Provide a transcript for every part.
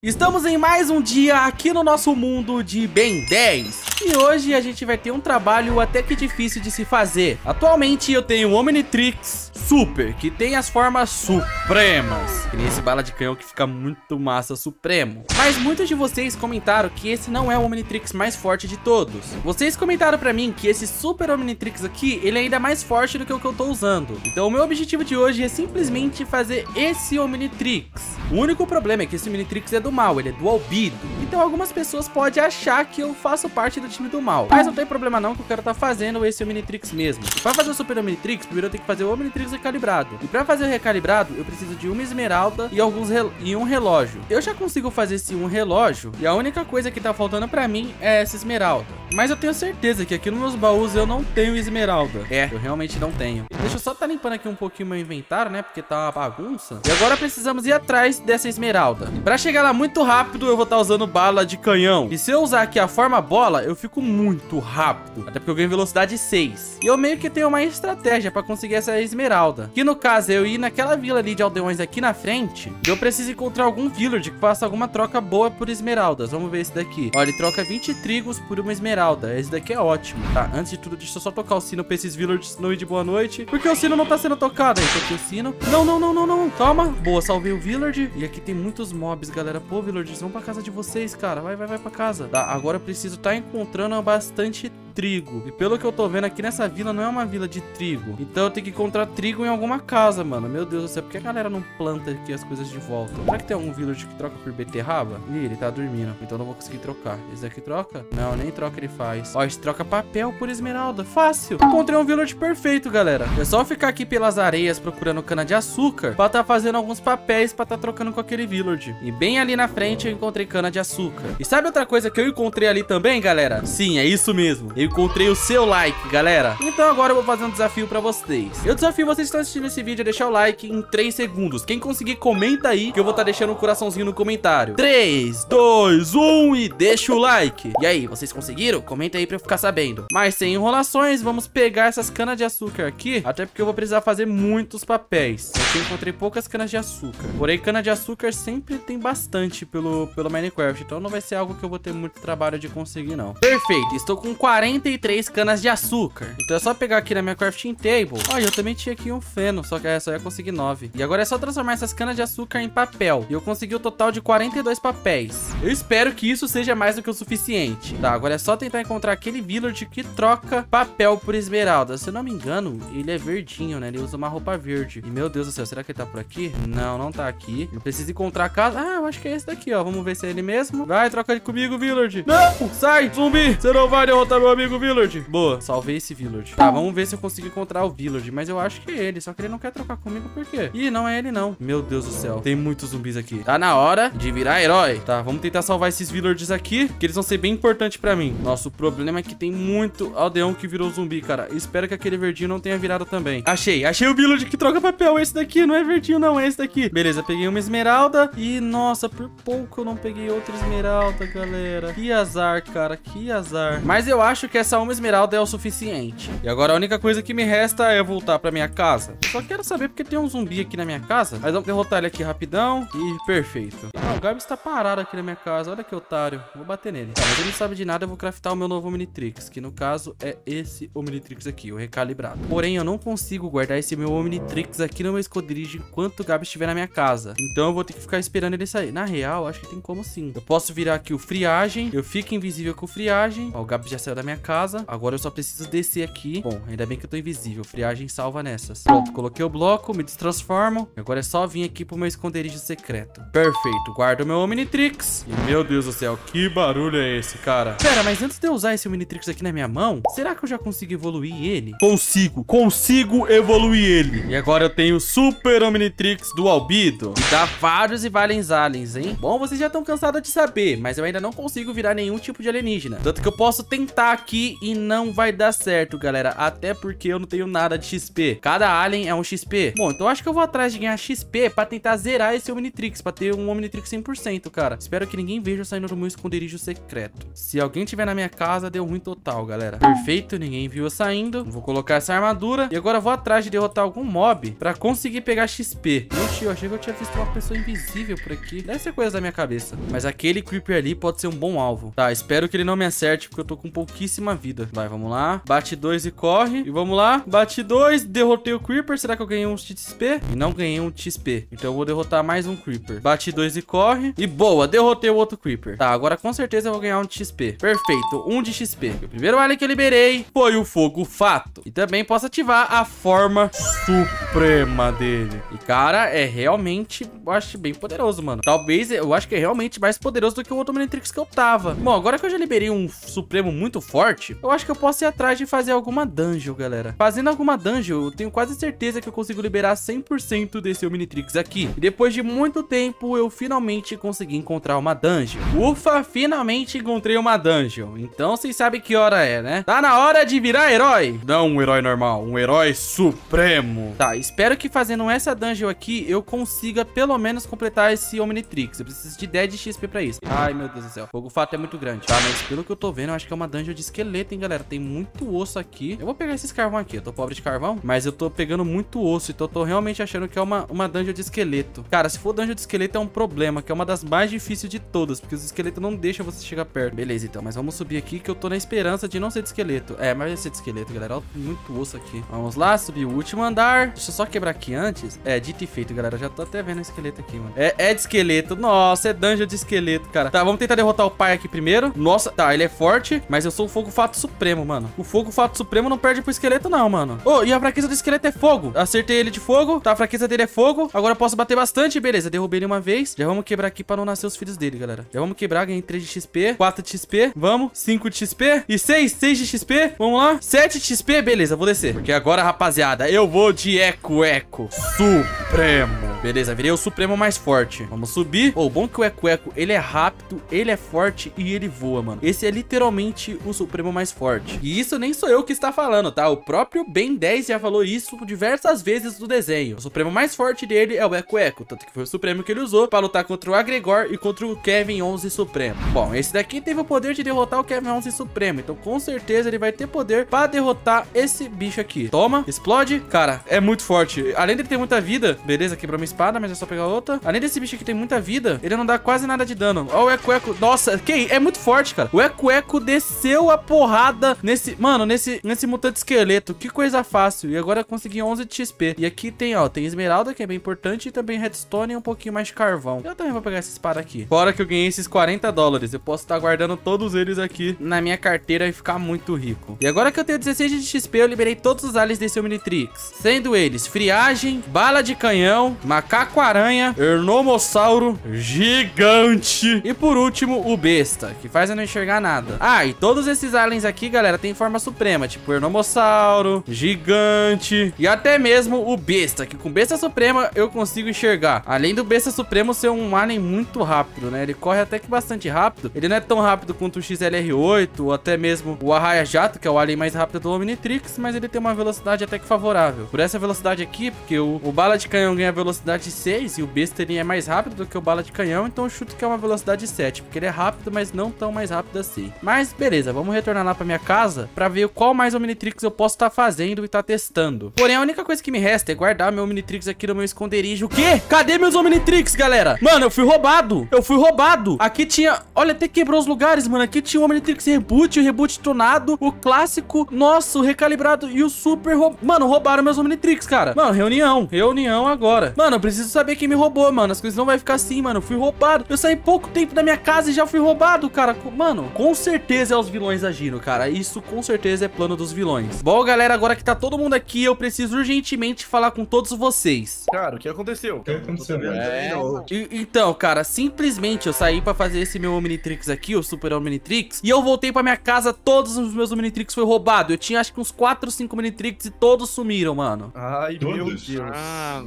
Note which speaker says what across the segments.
Speaker 1: Estamos em mais um dia aqui no nosso mundo de Ben 10 E hoje a gente vai ter um trabalho até que difícil de se fazer. Atualmente eu tenho o Omnitrix Super, que tem as formas supremas. Que nem esse bala de canhão que fica muito massa supremo. Mas muitos de vocês comentaram que esse não é o Omnitrix mais forte de todos. Vocês comentaram pra mim que esse Super Omnitrix aqui, ele é ainda mais forte do que o que eu tô usando. Então o meu objetivo de hoje é simplesmente fazer esse Omnitrix. O único problema é que esse Omnitrix é do mal, ele é do albido. Então algumas pessoas podem achar que eu faço parte do time do mal. Mas não tem problema não que quero estar tá fazendo esse Omnitrix mesmo. Para fazer o Super Omnitrix, primeiro eu tenho que fazer o Omnitrix recalibrado. E para fazer o recalibrado, eu preciso de uma esmeralda e alguns e um relógio. Eu já consigo fazer esse um relógio e a única coisa que tá faltando para mim é essa esmeralda. Mas eu tenho certeza que aqui nos meus baús eu não tenho esmeralda. É, eu realmente não tenho. Deixa eu só tá limpando aqui um pouquinho meu inventário, né? Porque tá uma bagunça. E agora precisamos ir atrás dessa esmeralda. E pra chegar lá muito rápido, eu vou estar tá usando bala de canhão. E se eu usar aqui a forma bola, eu fico muito rápido. Até porque eu ganho velocidade 6. E eu meio que tenho uma estratégia pra conseguir essa esmeralda. Que no caso, eu ir naquela vila ali de aldeões aqui na frente, eu preciso encontrar algum villager que faça alguma troca boa por esmeraldas. Vamos ver esse daqui. Olha, ele troca 20 trigos por uma esmeralda. Esse daqui é ótimo, tá? Antes de tudo, deixa eu só tocar o sino pra esses villagers não ir de boa noite. Porque o sino não tá sendo tocado. Aí, toquei o sino. Não, não, não, não, não. Toma. Boa, salvei o villager. E aqui tem muitos mobs, galera. Pô, villagers, vão pra casa de vocês, cara. Vai, vai, vai pra casa. Tá, agora eu preciso estar tá encontrando bastante trigo. E pelo que eu tô vendo aqui nessa vila, não é uma vila de trigo. Então eu tenho que encontrar trigo em alguma casa, mano. Meu Deus do céu, por que a galera não planta aqui as coisas de volta? Será que tem algum village que troca por beterraba? Ih, ele tá dormindo. Então não vou conseguir trocar. Esse daqui troca? Não, nem troca ele faz. Ó, esse troca papel por esmeralda. Fácil. Encontrei um village perfeito, galera. É só ficar aqui pelas areias procurando cana de açúcar pra tá fazendo alguns papéis pra tá trocando com aquele village. E bem ali na frente eu encontrei cana de açúcar. E sabe outra coisa que eu encontrei ali também, galera? Sim, é isso mesmo. Eu encontrei o seu like, galera. Então agora eu vou fazer um desafio pra vocês. Eu desafio vocês que estão assistindo esse vídeo a deixar o like em 3 segundos. Quem conseguir, comenta aí que eu vou estar tá deixando um coraçãozinho no comentário. 3, 2, 1 e deixa o like. E aí, vocês conseguiram? Comenta aí pra eu ficar sabendo. Mas sem enrolações, vamos pegar essas canas de açúcar aqui, até porque eu vou precisar fazer muitos papéis. Eu encontrei poucas canas de açúcar. Porém, cana de açúcar sempre tem bastante pelo, pelo Minecraft, então não vai ser algo que eu vou ter muito trabalho de conseguir, não. Perfeito, estou com 43 canas de açúcar. Então é só pegar aqui na minha crafting table. Olha, eu também tinha aqui um feno, só que é, só ia conseguir 9. E agora é só transformar essas canas de açúcar em papel. E eu consegui o total de 42 papéis. Eu espero que isso seja mais do que o suficiente. Tá, agora é só tentar encontrar aquele village que troca papel por esmeralda. Se eu não me engano, ele é verdinho, né? Ele usa uma roupa verde. E meu Deus do céu, será que ele tá por aqui? Não, não tá aqui. Eu preciso encontrar a casa. Ah, eu acho que é esse daqui, ó. Vamos ver se é ele mesmo. Vai, troca comigo, village. Não! Sai, zumbi! Você não vai derrotar meu amigo village. Boa, salvei esse village. Tá, vamos ver se eu consigo encontrar o village. Mas eu acho que é ele, só que ele não quer trocar comigo, por quê? Ih, não é ele não. Meu Deus do céu, tem muitos zumbis aqui. Tá na hora de virar herói. Tá, vamos tentar salvar esses villagers aqui, que eles vão ser bem importantes pra mim. Nossa, o problema é que tem muito aldeão que virou zumbi, cara. Espero que aquele verdinho não tenha virado também. Achei, achei o village que troca papel. Esse daqui, não é verdinho não, é esse daqui. Beleza, peguei uma esmeralda e, nossa, por pouco eu não peguei outra esmeralda, galera. Que azar, cara, que azar. Mas eu acho que essa uma esmeralda é o suficiente. E agora a única coisa que me resta é voltar pra minha casa. Só quero saber porque tem um zumbi aqui na minha casa. Mas vamos derrotar ele aqui rapidão. E perfeito. Ah, o Gabi está parado aqui na minha casa. Olha que otário. Vou bater nele. Tá, mas ele não sabe de nada. Eu vou craftar o meu novo Omnitrix. Que no caso é esse Omnitrix aqui, o recalibrado. Porém, eu não consigo guardar esse meu Omnitrix aqui no meu esconderijo enquanto o Gabi estiver na minha casa. Então eu vou ter que ficar esperando ele sair. Na real, acho que tem como sim. Eu posso virar aqui o friagem. Eu fico invisível com o friagem. Ó, o Gabi já saiu da minha casa. Agora eu só preciso descer aqui. Bom, ainda bem que eu tô invisível. Friagem salva nessas. Pronto, coloquei o bloco, me destransformo. Agora é só vir aqui pro meu esconderijo secreto. Perfeito, guardo o meu Omnitrix. E meu Deus do céu, que barulho é esse, cara? Pera, mas antes de eu usar esse Omnitrix aqui na minha mão, será que eu já consigo evoluir ele? Consigo, consigo evoluir ele. E agora eu tenho o Super Omnitrix do Albido. E dá vários e valens aliens, hein? Bom, vocês já estão cansados de saber, mas eu ainda não consigo virar nenhum tipo de alienígena. Tanto que eu posso tentar aqui e não vai dar certo, galera. Até porque eu não tenho nada de XP. Cada alien é um XP. Bom, então acho que eu vou atrás de ganhar XP pra tentar zerar esse Omnitrix, pra ter um Omnitrix 100%, cara. Espero que ninguém veja saindo do meu esconderijo secreto. Se alguém tiver na minha casa, deu ruim total, galera. Perfeito, ninguém viu eu saindo. Vou colocar essa armadura. E agora eu vou atrás de derrotar algum mob pra conseguir pegar XP. Oxi, eu achei que eu tinha visto uma pessoa invisível por aqui. Deve ser coisa da minha cabeça. Mas aquele creeper ali pode ser um bom alvo. Tá, espero que ele não me acerte, porque eu tô com pouquíssima vida. Vai, vamos lá. Bate dois e corre. E vamos lá. Bate dois, derrotei o creeper. Será que eu ganhei um XP? E não ganhei um XP. Então eu vou derrotar mais um creeper. Bate dois e corre. E boa, derrotei o outro creeper. Tá, agora com certeza eu vou ganhar um de XP. Perfeito, um de XP. O primeiro alien que eu liberei foi o fogo fato. E também posso ativar a forma suprema dele. E cara, é realmente, eu acho bem poderoso, mano. Talvez, eu acho que é realmente mais poderoso do que o outro Omnitrix que eu tava. Bom, agora que eu já liberei um supremo muito forte, eu acho que eu posso ir atrás de fazer alguma dungeon, galera. Fazendo alguma dungeon, eu tenho quase certeza que eu consigo liberar 100% desse Omnitrix aqui. E depois de muito tempo, eu finalmente consegui encontrar uma dungeon. Ufa, finalmente encontrei uma dungeon. Então vocês sabem que hora é, né? Tá na hora de virar herói. Não um herói normal, um herói supremo. Tá, espero que fazendo essa dungeon aqui, eu consiga pelo menos completar esse Omnitrix. Eu preciso de 10 de XP pra isso. Ai, meu Deus do céu. O fogo fato é muito grande. Tá, mas pelo que eu tô vendo, eu acho que é uma dungeon de esqueleto, hein, galera. Tem muito osso aqui. Eu vou pegar esses carvão aqui. Eu tô pobre de carvão, mas eu tô pegando muito osso. Então eu tô realmente achando que é uma, uma dungeon de esqueleto. Cara, se for dungeon de esqueleto é um problema, que é uma das mais difíceis de todas, porque os esqueletos não deixam você chegar perto. Beleza, então, mas vamos subir aqui que eu tô na esperança de não ser de esqueleto. É, mas vai ser de esqueleto, galera. Ó, muito osso aqui. Vamos lá, subir o último andar. Deixa eu só quebrar aqui antes. É, dito e feito, galera. Eu já tô até vendo o esqueleto aqui, mano. É, é de esqueleto. Nossa, é dungeon de esqueleto, cara. Tá, vamos tentar derrotar o pai aqui primeiro. Nossa, tá, ele é forte, mas eu sou o fogo fato supremo, mano. O fogo fato supremo não perde pro esqueleto, não, mano. Oh, e a fraqueza do esqueleto é fogo. Acertei ele de fogo. Tá, a fraqueza dele é fogo. Agora eu posso bater bastante. Beleza, derrubei ele uma vez. Já vamos quebrar aqui pra não nascer os filhos dele, galera. Já vamos quebrar, ganhei 3 de XP, 4 de XP. Vamos, 5 de XP e 6, 6 de XP. Vamos lá, 7 de XP. Beleza, vou descer. Porque agora, rapaziada, eu vou de Eco Eco Supremo. Beleza, virei o Supremo mais forte. Vamos subir. Oh, bom que o Eco Eco, ele é rápido, ele é forte e ele voa, mano. Esse é literalmente o Supremo mais forte. E isso nem sou eu que está falando, tá? O próprio Ben 10 já falou isso diversas vezes no desenho. O Supremo mais forte dele é o Eco Eco, tanto que foi o Supremo que ele usou para lutar contra o Agregor e contra o Kevin 11 Supremo. Bom, esse daqui teve o poder de derrotar o Kevin 11 Supremo, então com certeza ele vai ter poder para derrotar esse bicho aqui. Toma, explode. Cara, é muito forte. Além de ter muita vida, beleza, quebrou minha espada, mas é só pegar outra. Além desse bicho aqui ter muita vida, ele não dá quase nada de dano. Ó o Eco Eco. Nossa, que é muito forte, cara. O Eco Eco desceu a porrada nesse, mano, nesse, nesse mutante esqueleto. Que coisa fácil. E agora eu consegui 11 de XP. E aqui tem, ó, tem esmeralda, que é bem importante, e também redstone e um pouquinho mais de carvão. Eu também vou pegar essa espada aqui. Fora que eu ganhei esses 40 dólares. Eu posso estar guardando todos eles aqui na minha carteira e ficar muito rico. E agora que eu tenho 16 de XP, eu liberei todos os aliens desse Omnitrix. Sendo eles friagem, bala de canhão, macaco-aranha, ernomossauro, gigante e por último o besta, que faz eu não enxergar nada. Ah, e todos esses aliens aqui, galera, tem forma suprema, tipo ernomossauro, gigante e até mesmo o besta, que com besta suprema eu consigo enxergar. Além do besta supremo ser um alien muito rápido, né? Ele corre até que bastante rápido. Ele não é tão rápido quanto o XLR8 ou até mesmo o Arraia Jato, que é o alien mais rápido do Omnitrix, mas ele tem uma velocidade até que favorável. Por essa velocidade aqui, porque o, o bala de canhão ganha velocidade 6 e o ele é mais rápido do que o bala de canhão, então eu chuto que é uma velocidade 7, porque ele é rápido, mas não tão mais rápido assim. Mas beleza, vamos retornar lá pra minha casa pra ver qual mais Omnitrix eu posso estar tá fazendo e tá testando. Porém, a única coisa que me resta é guardar meu Omnitrix aqui no meu esconderijo. O quê? Cadê meus Omnitrix, galera? Mano, eu fui roubado. Eu fui roubado. Aqui tinha... Olha, até quebrou os lugares, mano. Aqui tinha o Omnitrix Reboot, o Reboot Tonado, o clássico, nossa, o recalibrado e o super... Rou... Mano, roubaram meus Omnitrix, cara. Mano, reunião. Reunião agora. Mano, eu preciso saber quem me roubou, mano. As coisas não vai ficar assim, mano. Eu fui roubado. Eu saí pouco tempo da minha casa e já fui roubado, cara. Mano, com certeza é os vilões agindo, cara. Isso com certeza é plano dos vilões. Bom, galera, agora que tá todo mundo aqui, eu preciso urgentemente falar com todos vocês.
Speaker 2: Cara, o que aconteceu?
Speaker 3: O que aconteceu?
Speaker 2: É,
Speaker 1: E- então, cara, simplesmente eu saí pra fazer esse meu Omnitrix aqui, o Super Omnitrix, e eu voltei pra minha casa, todos os meus Omnitrix foi roubado. Eu tinha acho que uns 4 ou 5 Omnitrix e todos sumiram, mano.
Speaker 2: Ai, meu
Speaker 3: Todos?
Speaker 2: Deus.
Speaker 4: Ah,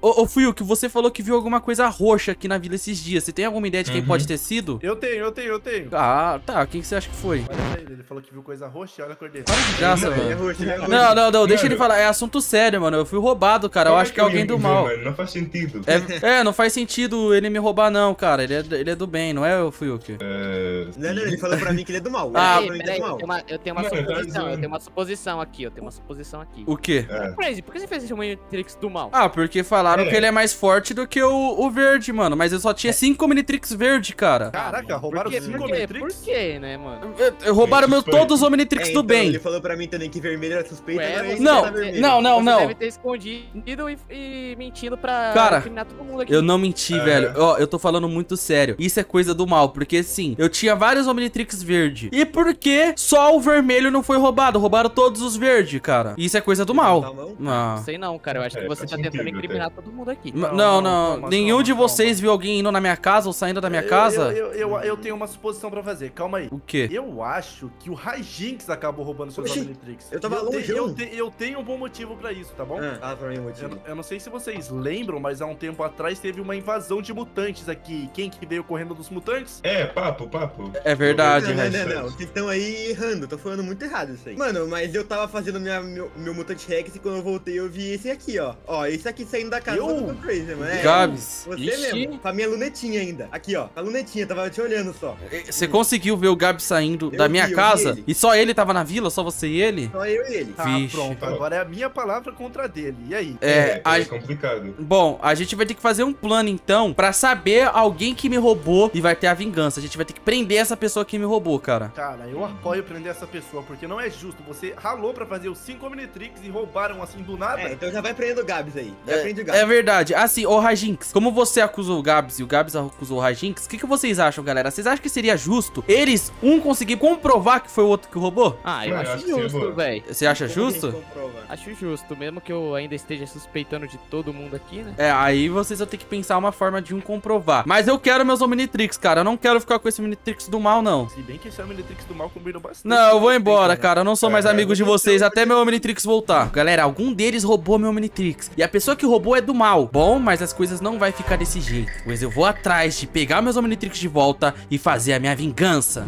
Speaker 1: Ô, ô, ô que você falou que viu alguma coisa roxa aqui na vila esses dias. Você tem alguma ideia de quem
Speaker 3: Uhum.
Speaker 1: pode ter sido?
Speaker 2: Eu tenho, eu tenho, eu tenho.
Speaker 1: Ah, tá. Quem que você acha que foi?
Speaker 2: Olha pra ele, ele falou que viu coisa roxa, olha a cor dele.
Speaker 1: Para de graça,
Speaker 3: Não, ele é roxo, é roxo.
Speaker 1: Não, não, não, deixa
Speaker 3: Mano,
Speaker 1: ele falar. É assunto sério, mano. Eu fui roubado, cara. Eu
Speaker 3: como
Speaker 1: acho
Speaker 3: é
Speaker 1: que é alguém do
Speaker 3: viu,
Speaker 1: mal.
Speaker 3: mano? Não faz sentido.
Speaker 1: É, é, não faz sentido ele me roubar, não, cara. Ele é, ele é do bem, não é, Fuyuki?
Speaker 3: É...
Speaker 4: Não, não, ele falou pra mim que ele é do mal.
Speaker 1: Ah,
Speaker 5: Peraí,
Speaker 4: é
Speaker 5: peraí, eu
Speaker 4: mal.
Speaker 5: tenho uma, eu tenho uma
Speaker 3: tá
Speaker 5: suposição, eu tenho uma suposição aqui, eu tenho uma suposição aqui.
Speaker 1: O quê?
Speaker 3: É.
Speaker 5: Crazy, por que você fez esse Omnitrix do mal?
Speaker 1: Ah, porque falaram
Speaker 3: É.
Speaker 1: que ele é mais forte do que o, o verde, mano. Mas eu só tinha cinco Omnitrix verde, cara.
Speaker 2: Caraca, roubaram
Speaker 5: por quê?
Speaker 2: cinco
Speaker 5: Por quê?
Speaker 2: Omnitrix?
Speaker 5: Por quê, né, mano?
Speaker 1: Eu- eu roubaram meu, todos os Omnitrix
Speaker 4: É,
Speaker 1: do
Speaker 4: então,
Speaker 1: bem.
Speaker 4: Ele falou pra mim também que vermelho era suspeito.
Speaker 5: Ué,
Speaker 4: esse
Speaker 1: Não,
Speaker 4: tá vermelho.
Speaker 1: não, não,
Speaker 5: você
Speaker 1: não.
Speaker 5: deve ter escondido e, e mentindo pra
Speaker 1: Cara,
Speaker 5: incriminar todo mundo aqui.
Speaker 1: Eu não menti,
Speaker 3: É.
Speaker 1: velho. Ó, eu tô falando muito sério. Isso é coisa do mal, porque sim, eu tinha vários Omnitrix verde. E por que só o vermelho não foi roubado? Roubaram todos os verdes, cara. Isso é coisa do mal.
Speaker 4: Tá bom?
Speaker 1: Ah.
Speaker 5: Sei não, cara. Eu acho que
Speaker 3: É,
Speaker 5: você tá tentando
Speaker 3: sentido,
Speaker 5: todo mundo aqui.
Speaker 2: Não,
Speaker 1: Não,
Speaker 2: não,
Speaker 1: não. Nenhum de vocês viu alguém indo na minha casa ou saindo da minha
Speaker 2: Eu-
Speaker 1: casa?
Speaker 2: Eu, eu, eu, eu tenho uma suposição pra fazer, calma aí.
Speaker 1: O quê?
Speaker 2: Eu acho que o Rajinx acabou roubando seus
Speaker 4: Oxi,
Speaker 2: Omnitrix.
Speaker 4: eu tava
Speaker 2: eu, te- te- eu tenho um bom motivo pra isso, tá bom?
Speaker 4: Ah, pra mim motivo.
Speaker 2: eu não sei se vocês lembram, mas há um tempo atrás teve uma invasão de mutantes aqui. Quem que veio correndo dos mutantes?
Speaker 3: É, papo, papo.
Speaker 1: É verdade,
Speaker 4: Não, não, não, não. Vocês estão aí errando, tô falando muito errado isso aí. Mano, mas eu tava fazendo minha, meu, meu Mutant Rex e quando eu voltei eu vi esse aqui, ó. Ó, esse aqui saindo da casa
Speaker 2: Eu?
Speaker 4: do Crazy, mano. É,
Speaker 1: Gabs,
Speaker 4: Você
Speaker 5: Ixi.
Speaker 4: mesmo, com a minha lunetinha ainda. Aqui, ó, com a lunetinha, tava te olhando só.
Speaker 1: você conseguiu ver o Gabi saindo
Speaker 4: Eu
Speaker 1: da minha
Speaker 4: vi
Speaker 1: casa? E só ele tava na vila? Só você e ele?
Speaker 4: Só eu e ele.
Speaker 2: Tá,
Speaker 1: Vixe.
Speaker 2: pronto. Agora é a minha palavra contra a dele. E aí?
Speaker 1: É,
Speaker 3: É,
Speaker 1: a-
Speaker 3: é complicado.
Speaker 1: Bom, a gente vai ter que fazer um plano então pra saber alguém que me roubou e vai ter a vingança. A gente vai ter que prender essa pessoa que me roubou, cara.
Speaker 2: Cara, eu apoio prender essa pessoa, porque não é justo. Você ralou pra fazer os cinco Omnitrix e roubaram assim do nada.
Speaker 4: É, então já vai prendendo o Gabs aí. Já o Gabs.
Speaker 1: É verdade. Assim, ô Rajinx, como você acusou o Gabs e o Gabs acusou o Rajinx, o que, que vocês acham, galera? Vocês acham que seria justo eles, um, conseguir comprovar que foi o outro que roubou?
Speaker 5: Ah, eu
Speaker 3: eu
Speaker 5: acho
Speaker 3: acho que seria
Speaker 5: justo, velho.
Speaker 1: Você acha justo?
Speaker 5: Acho justo, mesmo que eu ainda esteja suspeitando de todo mundo aqui, né?
Speaker 1: É, aí vocês vão ter que pensar uma forma de um comprovar. Mas eu quero meus Omnitrix, cara. Eu não quero ficar com esse Omnitrix do mal, não.
Speaker 2: Se bem que esse Omnitrix do mal combinou bastante.
Speaker 1: Não, eu vou embora,
Speaker 2: né?
Speaker 1: cara. Eu não sou mais
Speaker 3: É,
Speaker 1: amigo de vocês até meu Omnitrix voltar. Galera, algum deles roubou meu Omnitrix. E a pessoa que roubou é do mal. Bom, mas as coisas não vai ficar desse jeito. Pois eu vou atrás de pegar meus Omnitrix de volta e fazer a minha vingança.